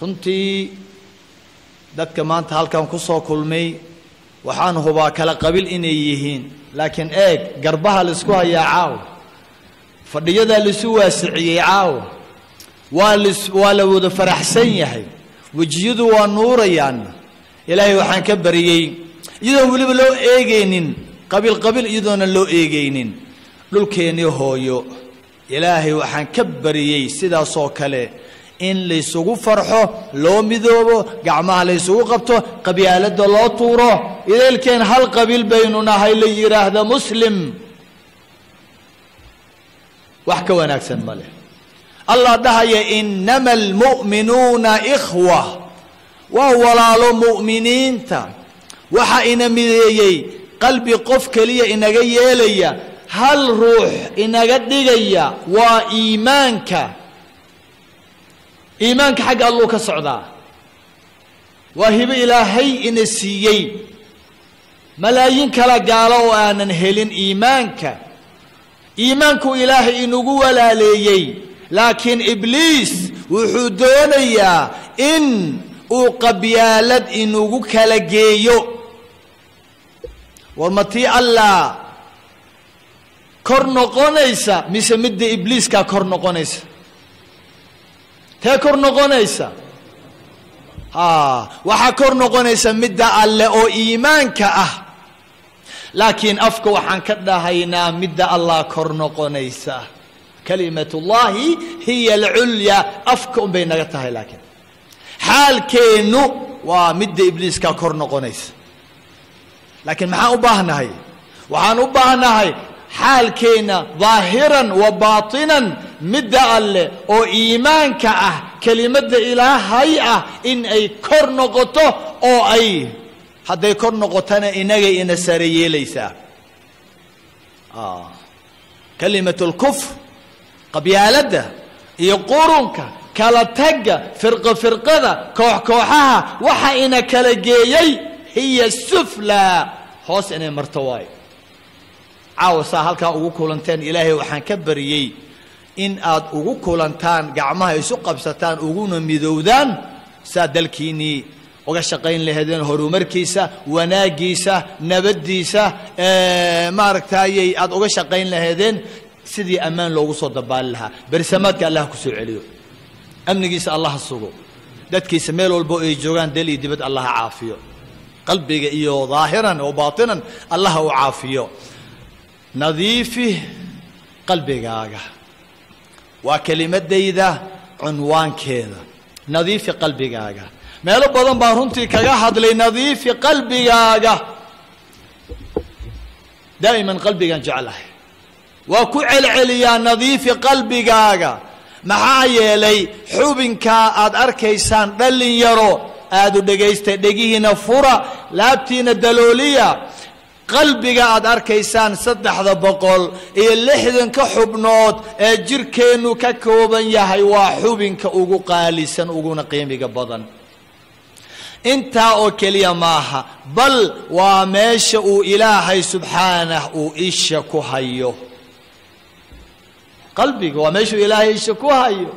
runtii dadka maanta halkan ku soo kulmay waxaan hubaa kala qabil inay yihiin. Laakiin eeg garbaha la isku hayaa caawa fadhiyadaa laisu waasiciyey caawa waa lis waa la wada faraxsan yahay. Wejiyadu waa nuurayaan. Ilaahay waxaan ka bariyey iyadoon weliba loo eegaynin qabiil qabiil iyadoona loo eegaynin. Dhulkeennii hooyo. Ilaahay waxaan ka bariyey sidaasoo kale in laysugu farxo loo midoobo gacmaha laysugu qabto qabyaalada loo tuuro. Ideelkeen hal qabiil baynu nahay la yidhaahda muslim. Wax ka wanaagsan ma leh. Allah dhahaya inama almu'minuuna ikhwa. Waa walaalo mu'miniinta. Waxa ina mideeyey qalbi qof keliya inaga yeelaya hal ruux inaga dhigaya waa iimaanka iimaanka xagga alluu ka socdaa. Waa hibo ilaahay ina siiyey. Malaayiin kala gaalo oo aanan helin iimaanka. Iimaankuu ilaahay inugu walaaleeyey. Laakiin ibliis wuxuu doonayaa in uu qabyaalad inugu kala geeyo. War ma tii allah kor noqonaysa mise midda ibliiskaa kor noqonaysa tee kor noqonaysa. Waxaa kor noqonaysa midda alle oo iimaanka ah. Laakiin afka waxaan ka dhahaynaa midda allah kor noqonaysa. Kalimat ullahi hiya alculya afka un bay naga tahay laakiin. Xaalkeennu waa midda ibliiskaa kor noqonaysa. Laakiin maxaan u baahnahay? Waxaan u baahnahay xaalkeenna daahiran wa baatinan midda alleh oo iimaanka ah kelimadda ilaahay ah in ay kor noqoto oo ay hadday kor noqotona inagay ina sare yeelaysaa. Kalimat اlkufr qabyaaladda iyo qurunka kala tagga firqo firqada koox kooxaha waxa ina kala geeyey hiya sufla hoos inay marto waayo caawa saa halkaa ugu kulanteen. Ilaahay waxaan ka bariyey in aad ugu kulantaan gacmaha isu qabsataan uguna midowdaan saa dalkiinnii uga shaqayn lahaydeen horumarkiisa wanaaggiisa nabaddiisa maaragtaayey aada uga shaqayn lahaydeen. Sidii ammaan loogu soo dabaali lahaa. Bersamaadka allah ku soo celiyo. Amnigiisa allaha sugo. Dadkiisa meel walbo ay joogaan dal iyo dibad allaha caafiyo. Qalbiga iyo daahiran oo baatinan allaha u caafiyo nadiifi qalbigaaga. Waa kelimadayda cunwaankeeda. Nadiifi qalbigaaga. Meelo badan baan runtii kaga hadlay nadiifi qalbigaaga. Daa'iman qalbigaan jeclahay. Waa ku celceliyaa nadiifi qalbigaaga. Maxaa yeelay xubinkaa aad arkaysaan dhallin yaro u dhagaystay dhegihiina fura laabtiina dalooliya qalbiga aad arkaysaan saddexda boqol iyo lixdanka xubnood ee jirkeennu ka kooban yahay waa xubinka ugu qaalisan uguna qiimiga badan. Intaa oo keliya maaha bal waa meesha uu ilaahay subxaanah uu isha ku hayo. Qalbiga waa meeshuu ilaahay isha ku hayo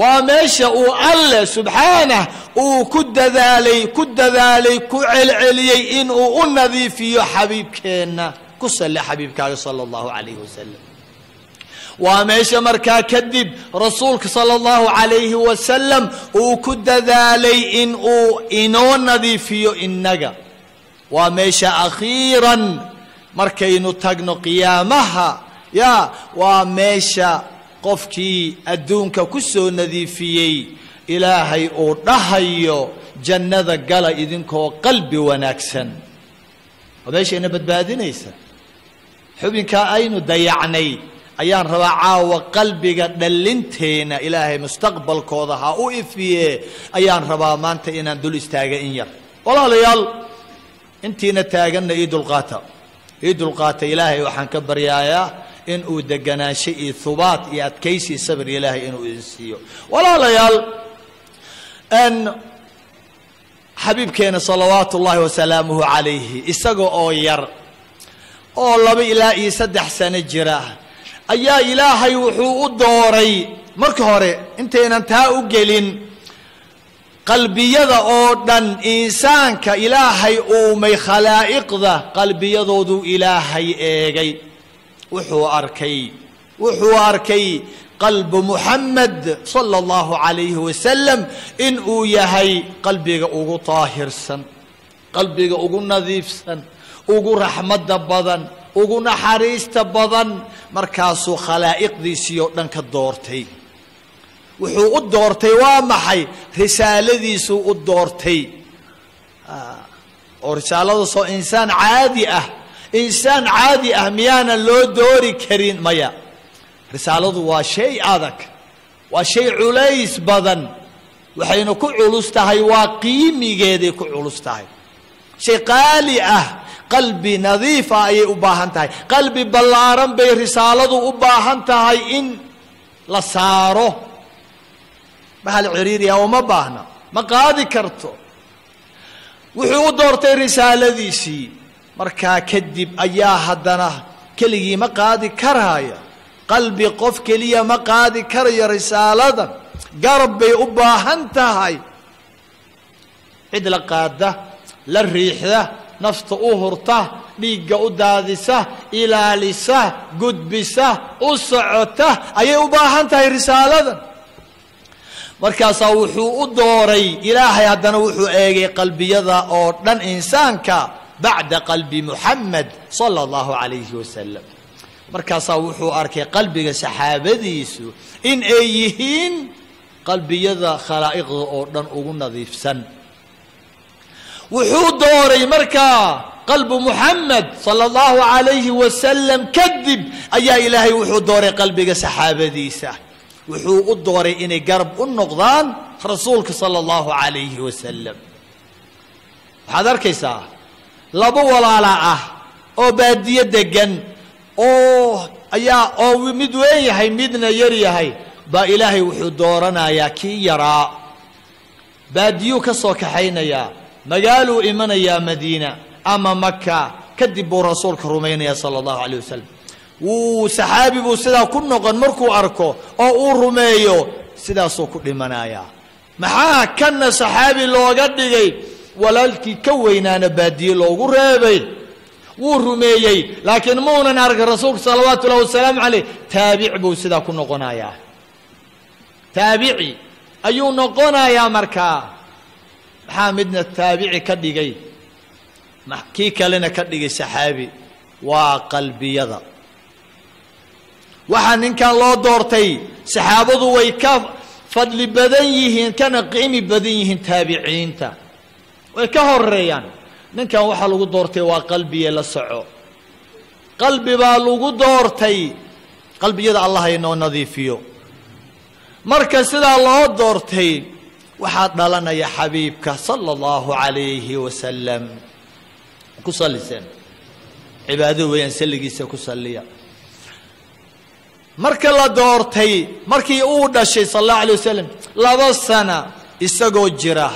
waa meesha uu alleh subxaanah uu ku dadaalay ku dadaalay ku celceliyey inuu u nadiifiyo xabiibkeenna ku salli xabiibkaaga sala allahu calayhi wasalam waa meesha markaa kadib rasuulka sala allahu calayhi wasalam uu ku dadaalay in uu inoo nadiifiyo innaga. Waa meesha akhiiran markaynu tagno qiyaamaha ya waa meesha qofkii adduunka ku soo nadiifiyey ilaahay uu dhahayo jannada gala idinkoo qalbi wanaagsan. Waa meeshayna badbaadinaysa. Xubinkaa aynu dayacnay ayaan rabaa caawa qalbiga dhallinteena ilaahay mustaqbalkooda ha u ifiye ayaan rabaa maanta inaan dul istaaga in yar. Walaalayaal intiina taaganna ii dulqaata. Ii dulqaata ilaahay waxaan ka baryaayaa in uu deganaansho iyo hubaat iyo adkaysi sabir ilaahay inuu idin siiyo. Walaalayaal xabiibkeena salawaatu ullaahi wasalaamuhu calayhi isaga oo yar oo laba ilaa iyo saddex sano jira ayaa ilaahay wuxuu u dooray marka hore intaynan taa u gelin qalbiyada oo dhan insaanka ilaahay uumay khalaa'iqda qalbiyadooduu ilaahay eegay wuxuu arkay wuxuu arkay qalbu muxamed sala allahu calayhi wasalam in uu yahay qalbiga ugu daahirsan qalbiga ugu nadiifsan ugu raxmadda badan ugu naxariista badan markaasuu khalaa'iqdiisii oo dhan ka doortay. Wuxuu u doortay waa maxay? Risaaladiisuu u doortay. Oo risaaladaasoo insaan caadi ah insaan caadi ah miyaanan loo doori karin maya. Risaaladu waa shay adag waa shay culays badan. Waxayna ku culus tahay waa qiimigeeday ku culus tahay. Shay qaali ah qalbi nadiifa ayay u baahan tahay. Qalbi ballaaran bay risaaladu u baahan tahay in la saaro. Bahal ciriiriya uma baahna ma qaadi karto. Wuxuu u doortay risaaladiisii markaa kadib ayaa haddana keligii ma qaadi karaya qalbi qof keliya ma qaadi karayo risaaladan garab bay u baahan tahay. Cid la qaada la riixda nafta u hurta dhiigga u daadisa ilaalisa gudbisa u socota ayay u baahan tahay risaaladan markaasaa wuxuu u dooray ilaahay haddana wuxuu eegay qalbiyada oo dhan insaanka bacda qalbi muxamed sala allahu calayhi wasalam markaasaa wuxuu arkay qalbiga saxaabadiisu in ay yihiin qalbiyada khalaa'iqda oo dhan ugu nadiifsan. Wuxuu dooray markaa qalbu muxamed sala allahu calayhi wasalam kadib ayaa ilaahay wuxuu dooray qalbiga saxaabadiisa. Wuxuu u dooray inay garab u noqdaan rasuulka sala allahu calayhi wasalam waxaad arkaysaa laba walaala ah oo baadiyo degan oo ayaa oo mid weyn yahay midna yar yahay. Baa ilaahay wuxuu dooranayaa kii yaraa. Baadiyuu ka soo kaxaynayaa magaaluu imanayaa madiina ama maka kadib buu rasuulka rumaynaya sala allahu calayh wasalam wuu saxaabi buu sidaa ku noqon markuu arko oo uu rumeeyo sidaasuu ku dhimanayaa maxaa kanna saxaabi looga dhigay walaalkii ka weynaana baadiye loogu reebay. Wuu rumeeyey laakiin muunan arkin rasuulka salawaatu ullahi wasalaamu caleyh taabic buu sidaa ku noqonayaa. Taabici ayuu noqonayaa markaa maxaa midna taabici ka dhigay? Kii kalena ka dhigay saxaabi? Waa qalbiyada. Waxaa ninkan loo doortay saxaabadu way ka fadli badan yihiin kana qiimi badan yihiin taabiciinta way ka horeeyaan ninkan waxaa lagu doortay waa qalbiye la soco. Qalbi baa lagu doortay. Qalbiyada allah inoo nadiifiyo. Marka sidaa loo doortay waxaa dhalanaya xabiibka sala allahu calayhi wasalam ku salliseen cibaado weeyaan salligiisa ku salliya. Marka la doortay markii uu dhashay sala allahu alay wasalam laba sana isagoo jira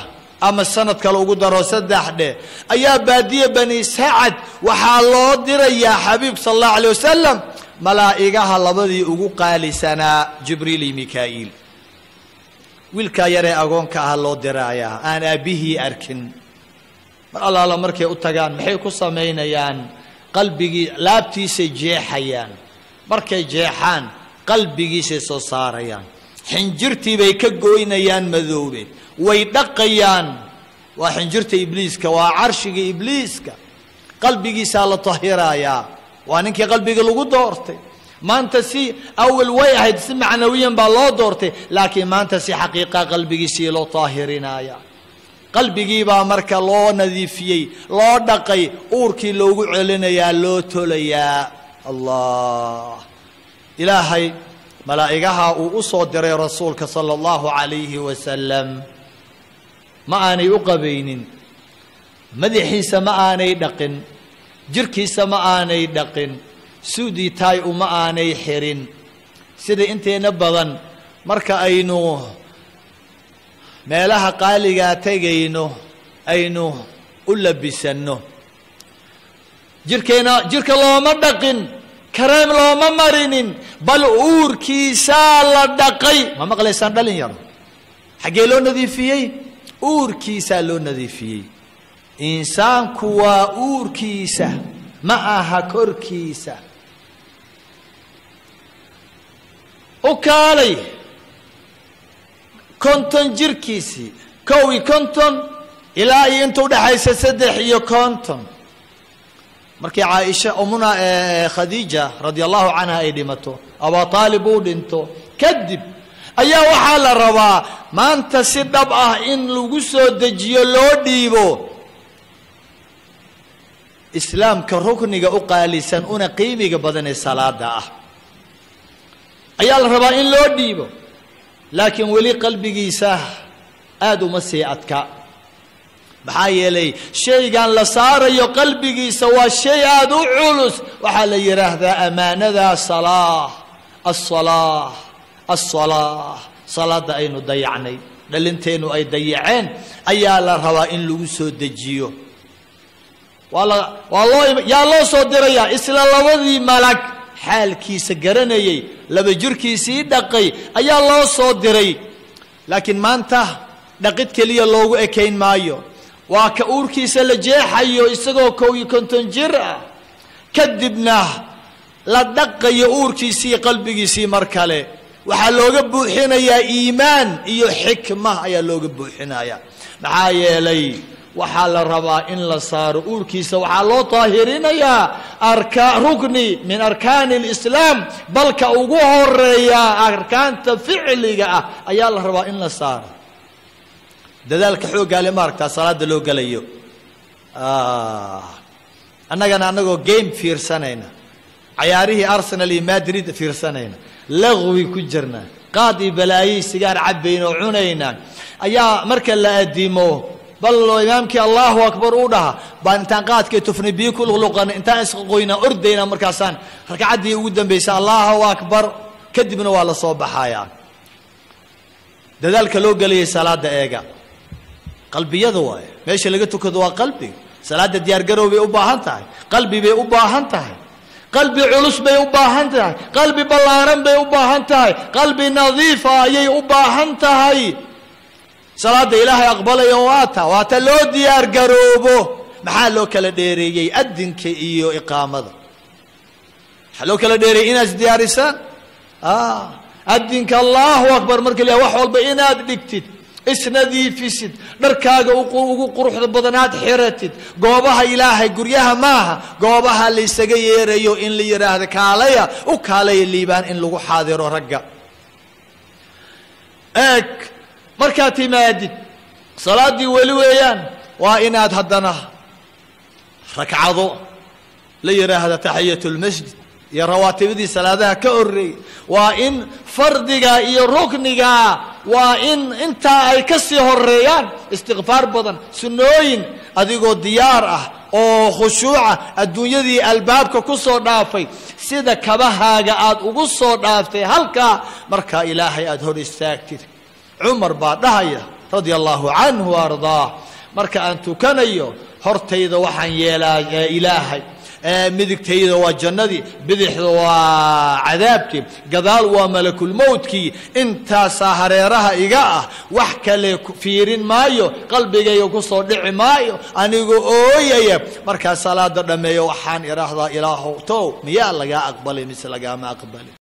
ama sanad kale ugu daro saddex dheh ayaa baadiye bani sacad waxaa loo dirayaa xabiib sala allahu alay wasalam malaa'igaha labadii ugu qaalisanaa jibriil iyo mikaa'iil wiilkaa yaree agoonka ah loo diraayaa aan aabbihii arkin. Mar allaala markay u tagaan maxay ku samaynayaan? Qalbigii laabtiisay jeexayaan. Markay jeexaan qalbigiisay soo saarayaan. Xinjirtii bay ka goynayaan madoobe way dhaqayaan. Waa xinjirta ibliiska waa carshiga ibliiska. Qalbigiisaa la tahirayaa. Waa ninkii qalbiga lagu doortay. Maanta si awal way ahayd si macnawiyan baa loo doortay. Laakiin maanta si xaqiiqa qalbigiisii loo taahirinaya qalbigii baa marka loo nadiifiyey loo dhaqay. Uurkii loogu celinayaa loo tolayaa. Allah. Ilaahay malaa'igaha uu u soo diray rasuulka sala allahu calayhi wasalam ma aanay u qabaynin. Madaxiisa ma aanay dhaqin. Jirkiisa ma aanay dhaqin. Suudii taay uma aanay xirin. Sida inteenna badan marka aynu meelaha qaaligaa tegayno aynu u labisanno. Jirkeenna jirka looma dhaqin kareem looma marinin bal uurkiisaa la dhaqay. Ma maqlaysaan dhalin yaro? Xaggee loo nadiifiyey uurkiisaa loo nadiifiyey. Insaanku waa uurkiisa ma aha korkiisa. U kaalay konton jirkiisii kow iyo konton ilaa iyo inta udhexaysa saddex iyo konton. Markii caaisha umuna khadiija radia allahu canha ay dhimato abaa aalib uu dhinto kadib ayaa waxaa la rabaa maanta si dhab ah in lagu soo dejiyo loo dhiibo. Islaamka rukniga u qaalisan una qiimiga badan ee salaada ah. Ayaa la rabaa in loo dhiibo. Laakiin weli qalbigiisa aada uma sii adka. Maxaa yeelay shaygan la saarayo qalbigiisa waa shay aada u culus. Waxaa la yidhaahdaa amaanada salaa asalaa asalaa salaada aynu dayacnay. Dhalinteennu ay dayaceen. Ayaa la rabaa in lagu soo dejiyo. Waa yaa loo soo dirayaa. Isla labadii malag xaalkiisa garanayay laba jirkiisii dhaqay ayaa loo soo diray. Laakiin maanta dhaqid keliya loogu ekayn maayo. Waa ka uurkiisa la jeexayo isagoo kow iyo konton jir ah. Kadibna la dhaqayo uurkiisii qalbigiisii mar kale waxaa looga buuxinayaa iimaan iyo xikma ayaa looga buuxinaya. Maxaa yeelay waxaa la rabaa in la saaro uurkiisa. Waxaa loo daahirinayaa arka rukni min arkaani اlislaam balka ugu horreeya arkaanta ficliga ah ayaa la rabaa in la saaro. Dadaalka xooggaale ma aragtaa salaada loo gelayo annagana annagoo game fiirsanayna cayaarihii arsenal iyo madrid fiirsanayna laqwi ku jirna. Qaad iyo balaayiy sigaar cabayna oo cunayna. Ayaa marka la adimo bal imaamkii allahu akbar uu dhaha baan intaan qaadkii tufnay biyo ku luqluqana intaan isqoyna ordayna markaasaan ragcaddii ugu dambaysa allahu akbar kadibna waa la soo baxayaa. Dadaalka loo gelayay salaada eega. Qalbiyada waaye meesha laga tukado waa qalbiga salaada diyaargarow bay u baahan tahay. Qalbi bay u baahan tahay qalbi culus bay u baahan tahay. Qalbi ballaaran bay u baahan tahay. Qalbi nadiifa ayay u baahan tahay. Salaada ilaahay aqbalaya waa ta waa ta loo diyaar garoobo. Maxaa loo kala dheereeyey? Adinka iyo iqaamada. Maxaa loo kala dheereeyey? Inaad isdiyaarisaan adinka allahu akbar. Marka wax walba inaad dhigtid isnadiifisid dharkaaga ugu quruxda badan aad xiratid. Goobaha ilaahay guryaha maaha. Goobaha laysaga yeerayo in la yidhaahdo kaalaya. U kaalaya liibaan in lagu xaadiro ragga. Eeg markaad timaadid salaaddii weli weeyaan waa inaad haddana ragcado la yidhaahda taxiyat lmasjid iyo rawaatibadii salaadaha ka horeeyey waa in fardiga iyo rukniga waa in intaa ay ka sii horeeyaan istikfaar badan sunnooyin adigoo diyaar ah oo khushuuca adduunyadii albaabka ku soo dhaafay. Sida kabahaaga aad ugu soo dhaaftay halkaa markaa ilaahay aada hor istaagtid. Cumar baa dhahaya radia allahu canhu ardaah marka aan tukanayo hortayda waxaan yeelaa ilaahay midigtayda waa jannadii bidixda waa cadaabkii gadaal waa malakulmowtkii. Intaasaa hareeraha iga ah wax kale fiirin maayo qalbigayga ku soo dhici maayo anigoo ooyaya. Markaa salaada dhammeeyo waxaan idhaahdaa ilaahow tow miyaa lagaa aqbalay mise lagaama aqbalin